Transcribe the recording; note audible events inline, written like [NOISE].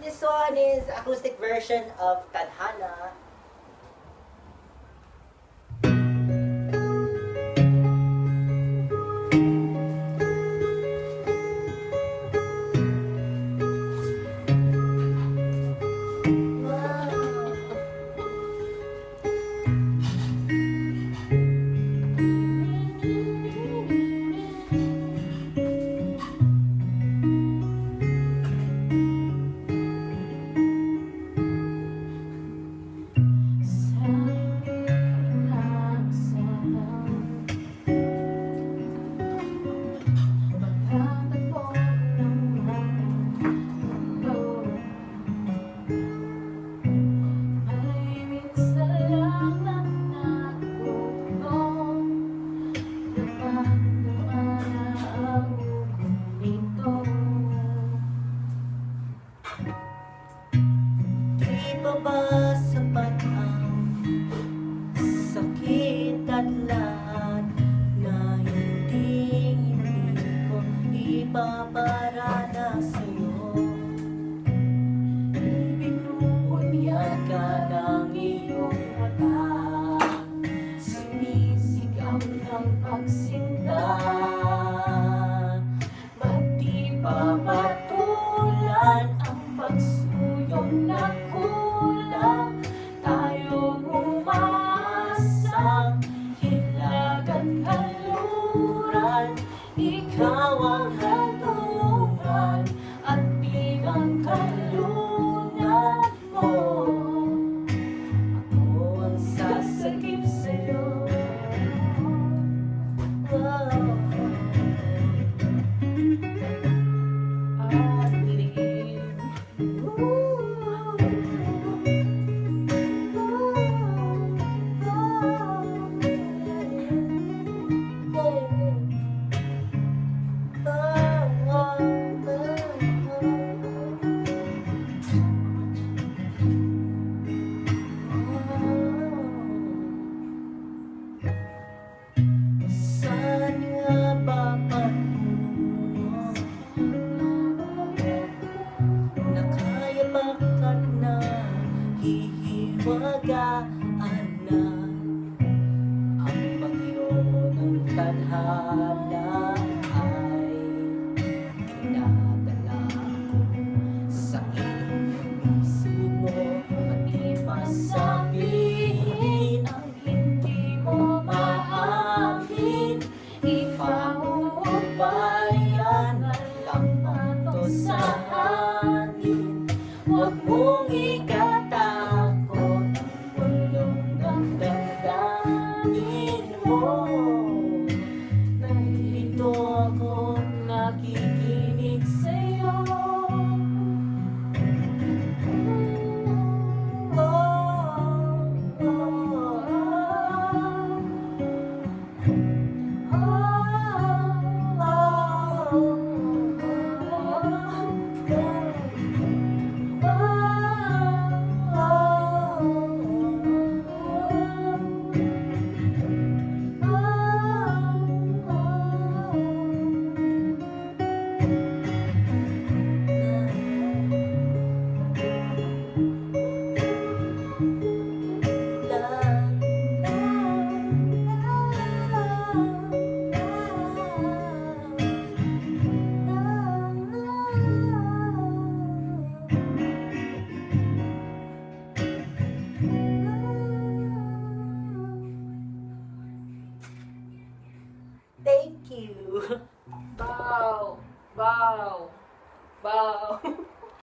This one is acoustic version of Tadhana. Ba sapat ang sakit at sa'yo? Binubunyag ka ng iyong mata. Sinisigaw ng pagsinta. Ba't time now. You. [LAUGHS] Bow, bow, bow. [LAUGHS]